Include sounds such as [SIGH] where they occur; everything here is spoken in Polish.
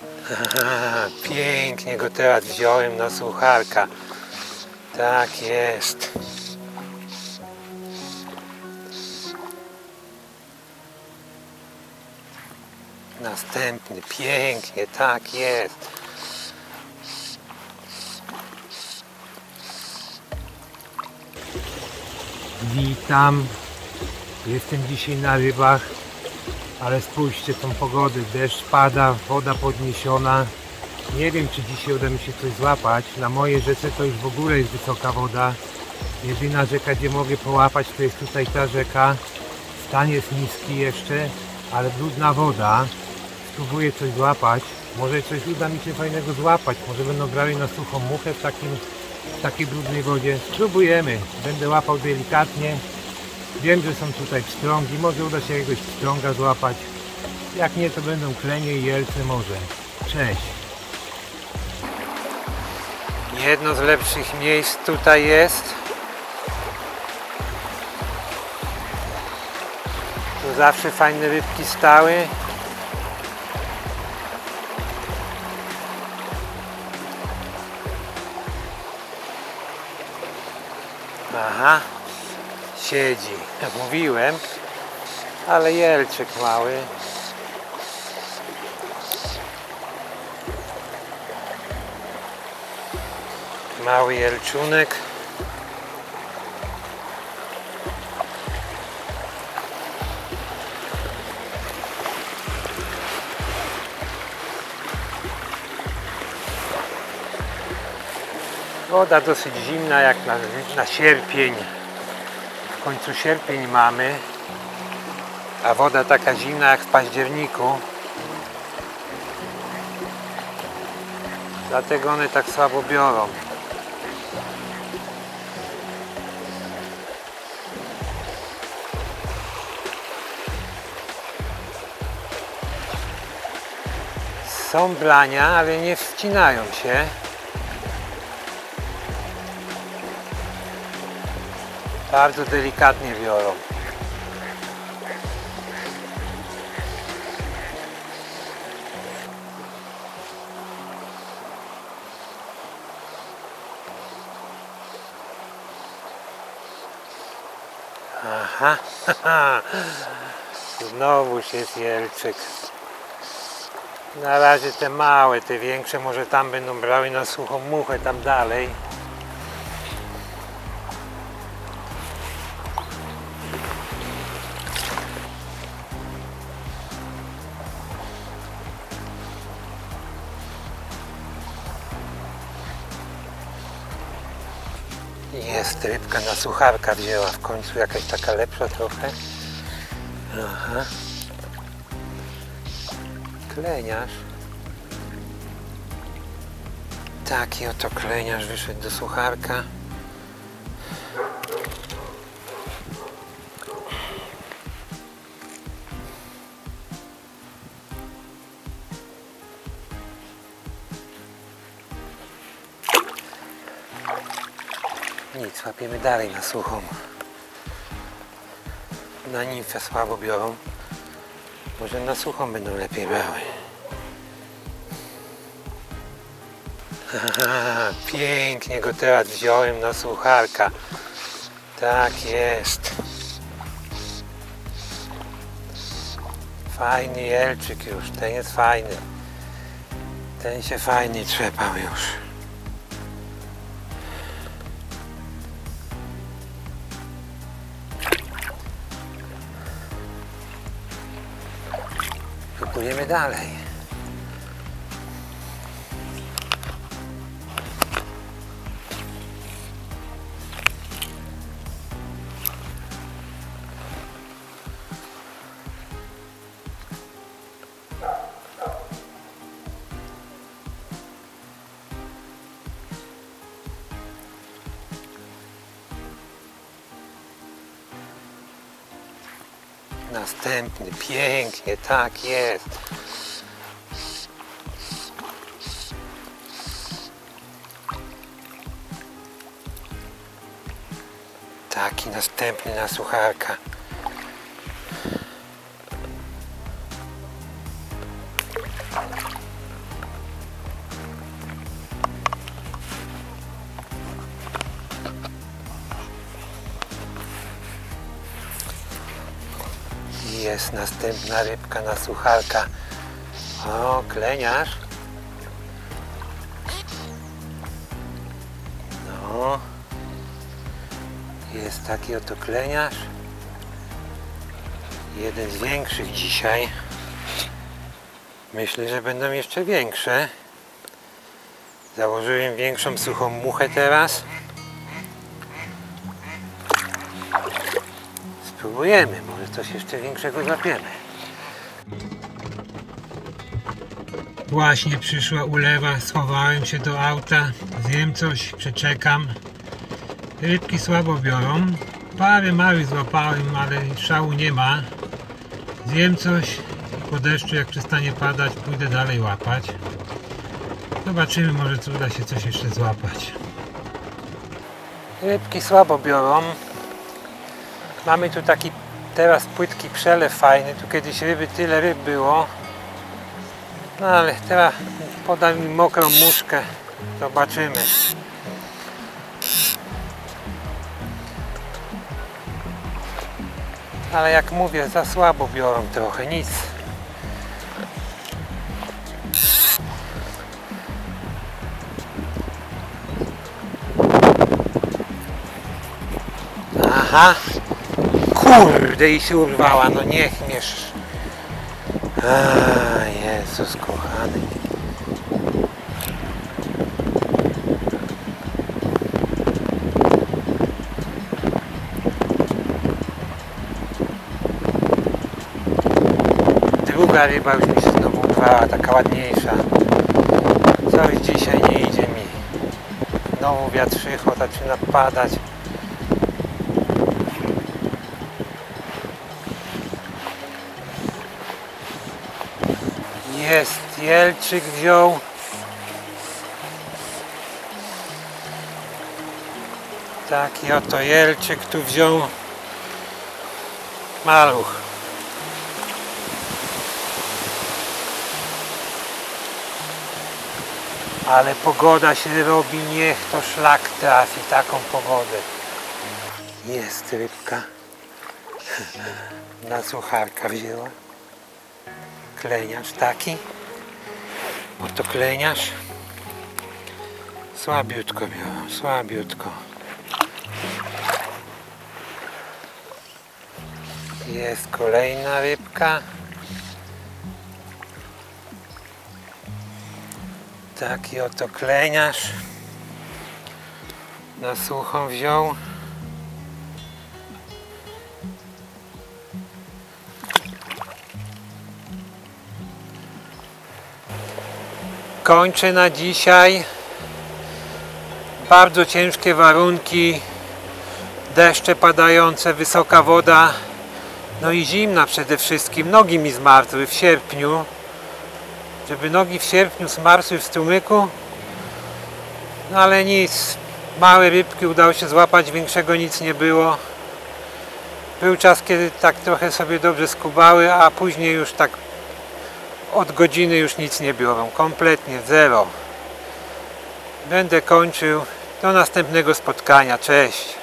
[LAUGHS] Pięknie go teraz wziąłem na słucharka. Tak jest. Następny, pięknie, tak jest. Witam. Jestem dzisiaj na rybach, ale spójrzcie tą pogodę. Deszcz pada, woda podniesiona. Nie wiem, czy dzisiaj uda mi się coś złapać. Na mojej rzece to już w ogóle jest wysoka woda. Jedyna rzeka, gdzie mogę połapać, to jest tutaj ta rzeka. Stan jest niski jeszcze, ale brudna woda. Spróbuję coś złapać. Może coś uda mi się fajnego złapać. Może będą brali na suchą muchę w, takim, w takiej brudnej wodzie. Spróbujemy. Będę łapał delikatnie. Wiem, że są tutaj pstrągi. Może uda się jakiegoś pstrąga złapać. Jak nie, to będą klenie i jelce może. Cześć. Jedno z lepszych miejsc tutaj jest. Tu zawsze fajne rybki stały. Aha, siedzi. Jak mówiłem, ale jelczyk mały. Mały jelczunek. Woda dosyć zimna jak na, na sierpień. W końcu sierpień mamy. A woda taka zimna jak w październiku. Dlatego one tak słabo biorą. Są blania, ale nie wcinają się. Bardzo delikatnie biorą. Aha, [LAUGHS] znowuż jest jelczyk. Na razie te małe, te większe może tam będą brały na suchą muchę tam dalej. Jest rybka na sucharka wzięła w końcu, jakaś taka lepsza trochę. Aha. Kleniarz. Taki oto kleniarz wyszedł do sucharka. Łapiemy dalej na suchą. Na nimfę słabo biorą. Może na suchą będą lepiej brały. [LAUGHS] Pięknie go teraz wziąłem na sucharka. Tak jest. Fajny jelczyk już, ten jest fajny. Ten się fajnie trzepał już. Próbujemy dalej. Następny, pięknie, tak jest. Taki następny na sucharka. Jest następna rybka na sucharka. O, kleniarz. No. Jest taki oto kleniarz. Jeden z większych dzisiaj. Myślę, że będą jeszcze większe. Założyłem większą suchą muchę teraz. Spróbujemy, może coś jeszcze większego złapiemy. Właśnie przyszła ulewa, schowałem się do auta, zjem coś, przeczekam. Rybki słabo biorą. Parę małych złapałem, ale szału nie ma. Zjem coś i po deszczu jak przestanie padać pójdę dalej łapać. Zobaczymy, może uda się coś jeszcze złapać. Rybki słabo biorą. Mamy tu taki teraz płytki przelew fajny. Tu kiedyś ryby, tyle ryb było. No ale teraz podam mi mokrą muszkę. Zobaczymy. Ale jak mówię, za słabo biorą trochę, nic. Aha. Kurde i się urwała, no niech miesz. A, Jezus kochany. Druga ryba już mi się znowu urwała, taka ładniejsza. Coś dzisiaj nie idzie mi. Znowu wiatrzycho zaczyna padać. Jest, Jelczyk wziął. Taki oto Jelczyk tu wziął. Maluch. Ale pogoda się robi, niech to szlak trafi taką pogodę. Jest rybka. [LAUGHS] Na sucharka wzięła kleniarz taki. Oto kleniarz. Słabiutko biorą, słabiutko. Jest kolejna rybka. Taki oto kleniarz. Na suchą wziął. Kończę na dzisiaj. Bardzo ciężkie warunki, deszcze padające, wysoka woda, no i zimna przede wszystkim. Nogi mi zmarzły w sierpniu. Żeby nogi w sierpniu zmarzły w strumyku, no ale nic. Małe rybki udało się złapać, większego nic nie było. Był czas, kiedy tak trochę sobie dobrze skubały, a później już tak od godziny już nic nie biorą, kompletnie zero. Będę kończył. Do następnego spotkania. Cześć.